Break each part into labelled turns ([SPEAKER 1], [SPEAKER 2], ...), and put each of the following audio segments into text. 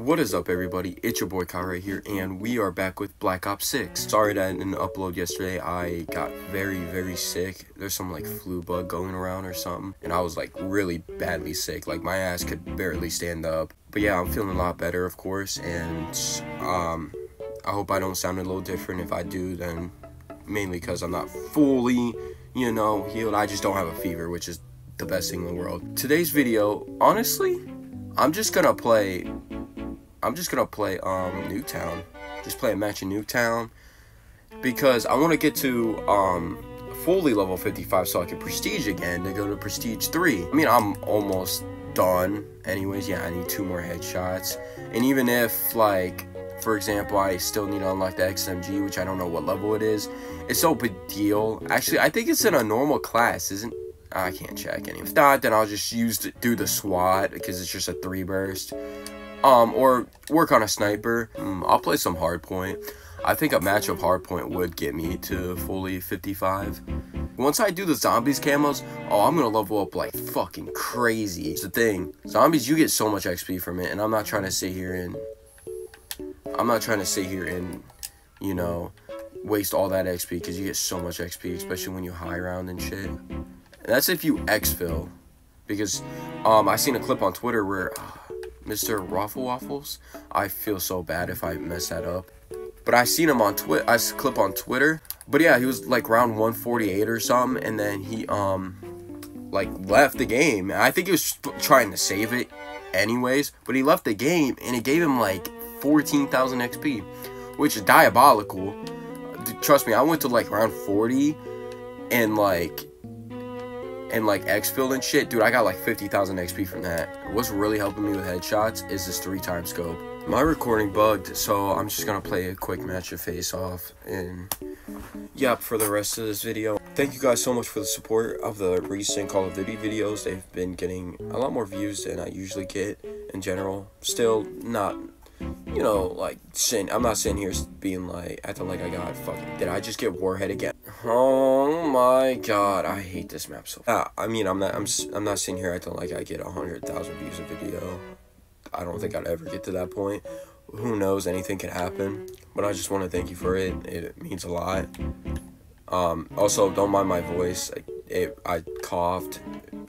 [SPEAKER 1] What is up, everybody? It's your boy Kyle right here, and we are back with Black Ops 6. Sorry that I didn't upload yesterday. I got very, very sick. There's some like flu bug going around or something, and I was like really badly sick. Like my ass could barely stand up. But yeah, I'm feeling a lot better, of course, and um, I hope I don't sound a little different. If I do, then mainly because I'm not fully, you know, healed. I just don't have a fever, which is the best thing in the world. Today's video, honestly, I'm just gonna play I'm just gonna play um Nuketown. Just play a match in Nuketown because I want to get to um fully level 55 so I can prestige again to go to prestige 3. I mean, I'm almost done anyways. Yeah, I need two more headshots. And even if like for example, I still need to unlock the XMG, which I don't know what level it is. It's no big deal. Actually, I think it's in a normal class, isn't I can't check any. If not, then I'll just use the, do the SWAT because it's just a three burst. Um, or work on a sniper. Mm, I'll play some hardpoint. I think a match of hardpoint would get me to fully 55. Once I do the zombies camos, oh, I'm gonna level up like fucking crazy. It's the thing. Zombies, you get so much XP from it, and I'm not trying to sit here and... I'm not trying to sit here and, you know, waste all that XP, because you get so much XP, especially when you high round and shit. And that's if you exfil. Because, um, I seen a clip on Twitter where... Uh, Mr. Waffle Waffles. I feel so bad if I mess that up. But I seen him on Twitter. I clip on Twitter. But yeah, he was like round 148 or something, and then he um like left the game. I think he was trying to save it, anyways. But he left the game, and it gave him like 14,000 XP, which is diabolical. Trust me, I went to like round 40, and like and like exfil and shit, dude, I got like 50,000 XP from that. What's really helping me with headshots is this three time scope. My recording bugged, so I'm just gonna play a quick match of face off and yep, for the rest of this video. Thank you guys so much for the support of the recent Call of Duty videos. They've been getting a lot more views than I usually get in general. Still not you know, like, sitting, I'm not sitting here being like, acting like I got fucking, did I just get Warhead again? Oh my god, I hate this map so uh, I mean, I'm not, I'm, I'm not sitting here acting like I get 100,000 views a video. I don't think I'd ever get to that point. Who knows, anything could happen. But I just want to thank you for it. It means a lot. Um, also, don't mind my voice. I, it, I coughed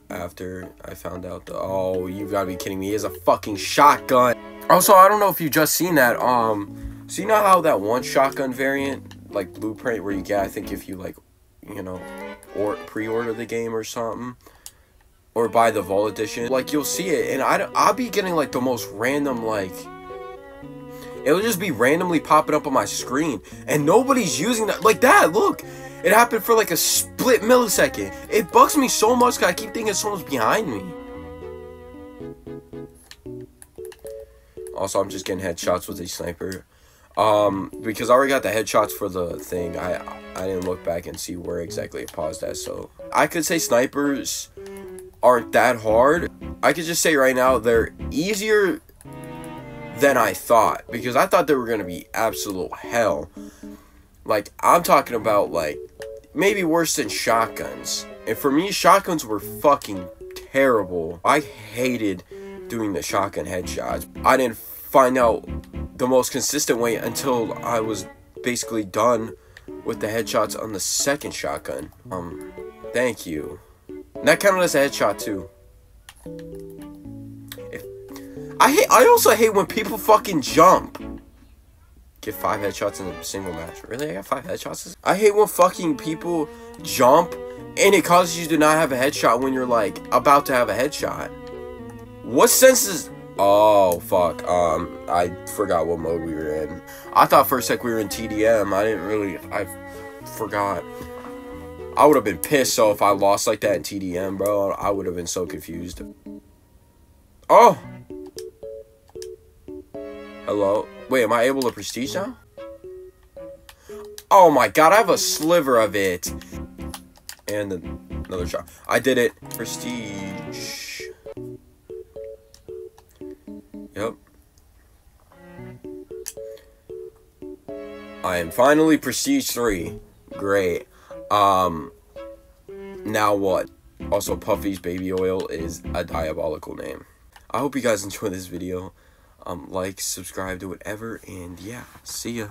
[SPEAKER 1] after I found out the, oh, you gotta be kidding me. It's a fucking shotgun. Also, I don't know if you just seen that. Um, so you know how that one shotgun variant, like blueprint, where you get, I think if you like, you know, or pre-order the game or something, or buy the Vault edition, like you'll see it, and I I'll be getting like the most random like. It'll just be randomly popping up on my screen, and nobody's using that like that. Look, it happened for like a split millisecond. It bugs me so much because I keep thinking someone's behind me. Also, I'm just getting headshots with a sniper. Um, because I already got the headshots for the thing. I I didn't look back and see where exactly it paused at. So I could say snipers aren't that hard. I could just say right now they're easier than I thought because I thought they were gonna be absolute hell. Like I'm talking about like maybe worse than shotguns. And for me, shotguns were fucking terrible. I hated doing the shotgun headshots. I didn't find out the most consistent way until I was basically done with the headshots on the second shotgun. Um, thank you. And that counted as a headshot too. If, I hate. I also hate when people fucking jump. Get five headshots in a single match. Really? I got five headshots? I hate when fucking people jump and it causes you to not have a headshot when you're like about to have a headshot. What sense is Oh, fuck. Um, I forgot what mode we were in. I thought for a sec we were in TDM. I didn't really... I forgot. I would have been pissed, so if I lost like that in TDM, bro, I would have been so confused. Oh! Hello? Wait, am I able to prestige now? Oh my god, I have a sliver of it. And another shot. I did it. Prestige. Yep. I am finally Prestige 3. Great. Um, now what? Also, Puffy's Baby Oil is a diabolical name. I hope you guys enjoy this video. Um, like, subscribe to whatever, and yeah, see ya.